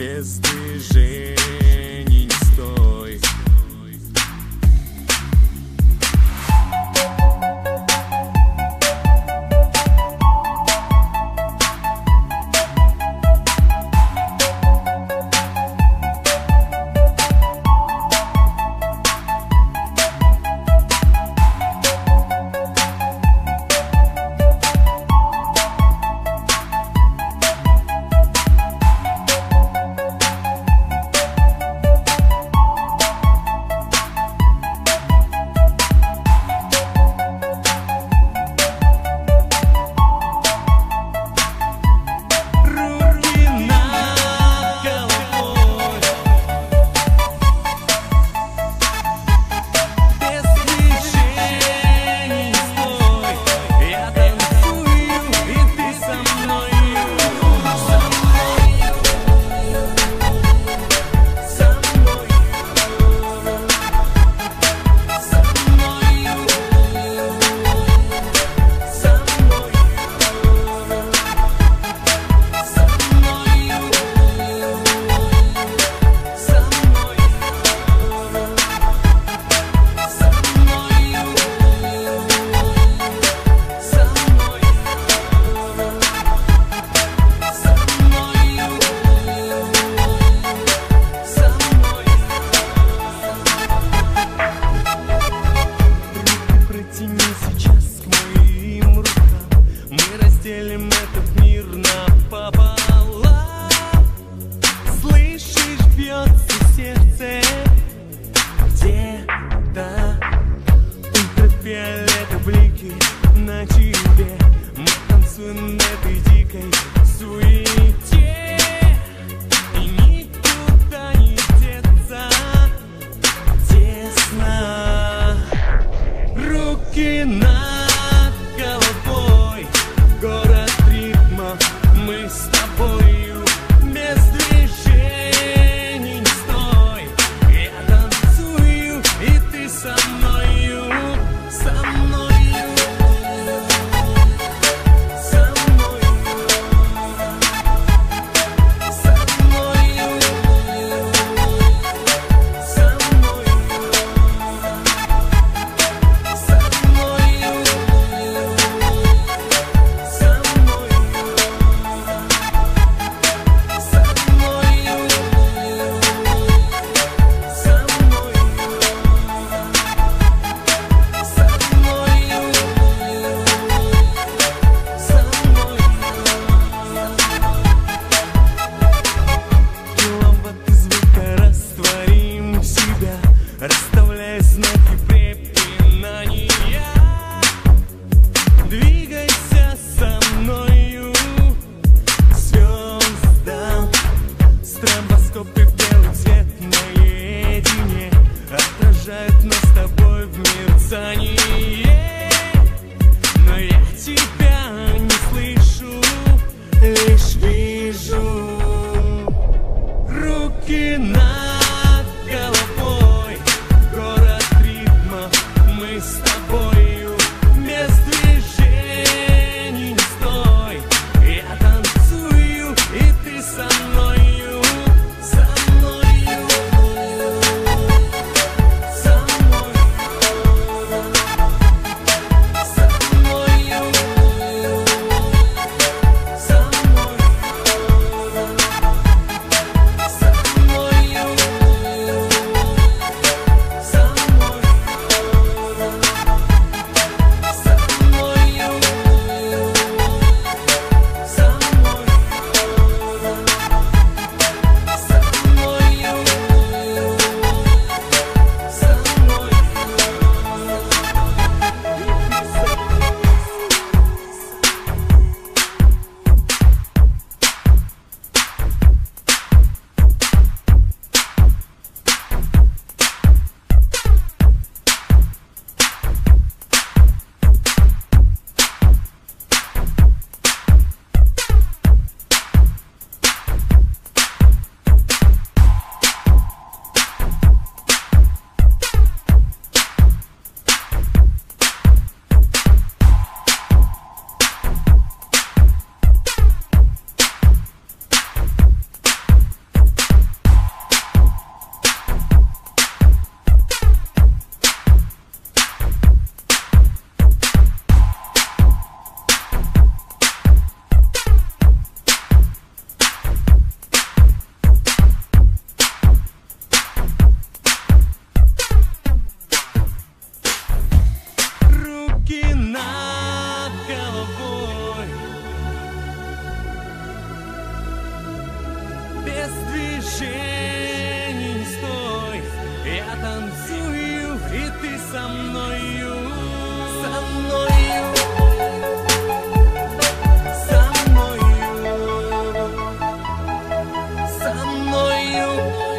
bez dyżyn. сейчас к моим рукам Мы разделим Отражают нас с тобой в мерцании Но я тебя 嗯